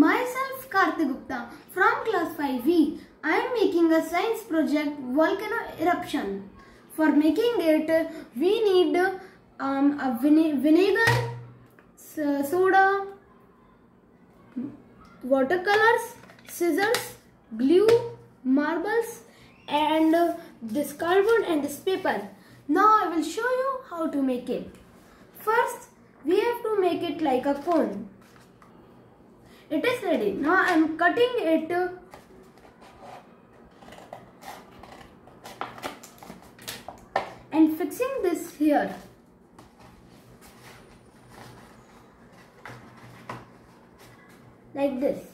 Myself Kartik Gupta from class 5E. I am making a science project volcano eruption. For making it we need um, a vine- vinegar, soda, watercolors, scissors, glue, marbles and this cardboard and this paper. Now I will show you how to make it. First we have to make it like a cone. It is ready. Now I am cutting it and fixing this here. Like this.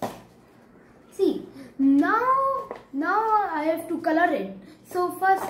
See, now now I have to color it. So first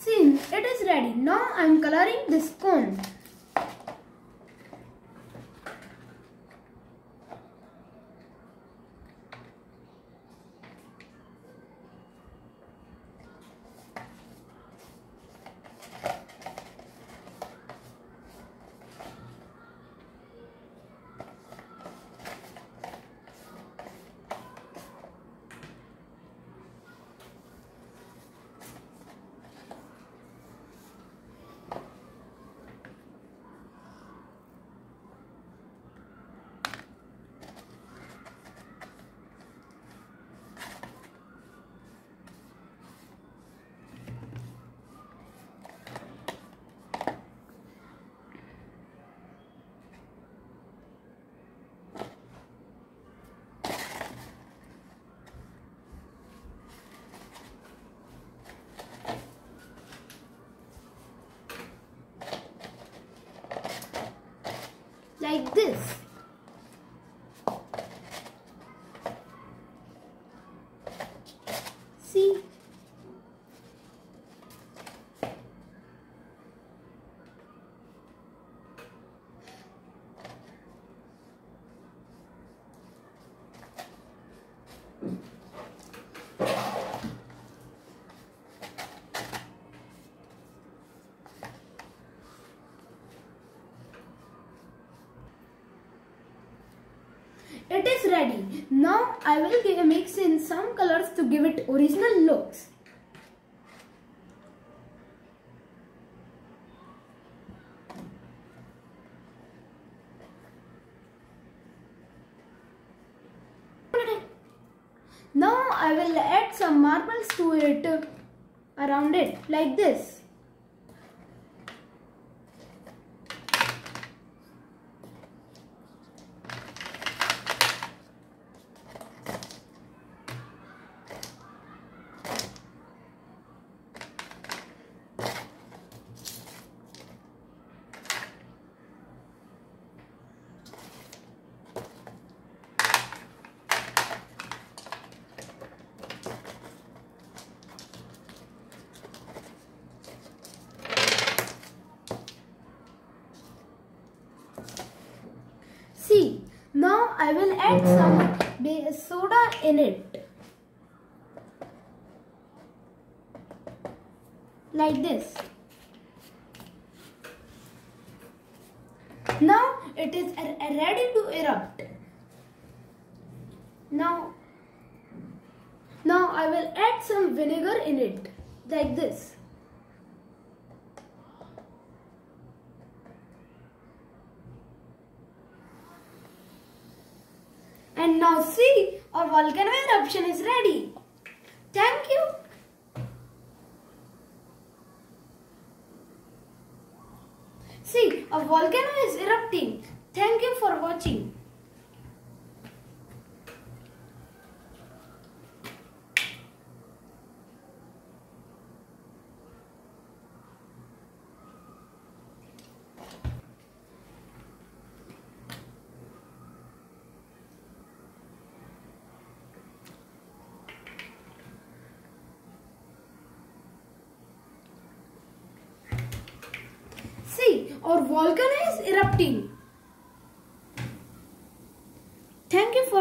See, it is ready. Now I am coloring this cone. Like this. See? It is ready. Now I will give, a mix in some colors to give it original looks. Now I will add some marbles to it around it like this. See, now I will add some soda in it. Like this. Now it is ready to erupt. Now, now I will add some vinegar in it. Like this. And now see, our volcano eruption is ready. Thank you. See, a volcano is erupting. Thank you for watching. See, our volcano is erupting. Thank you for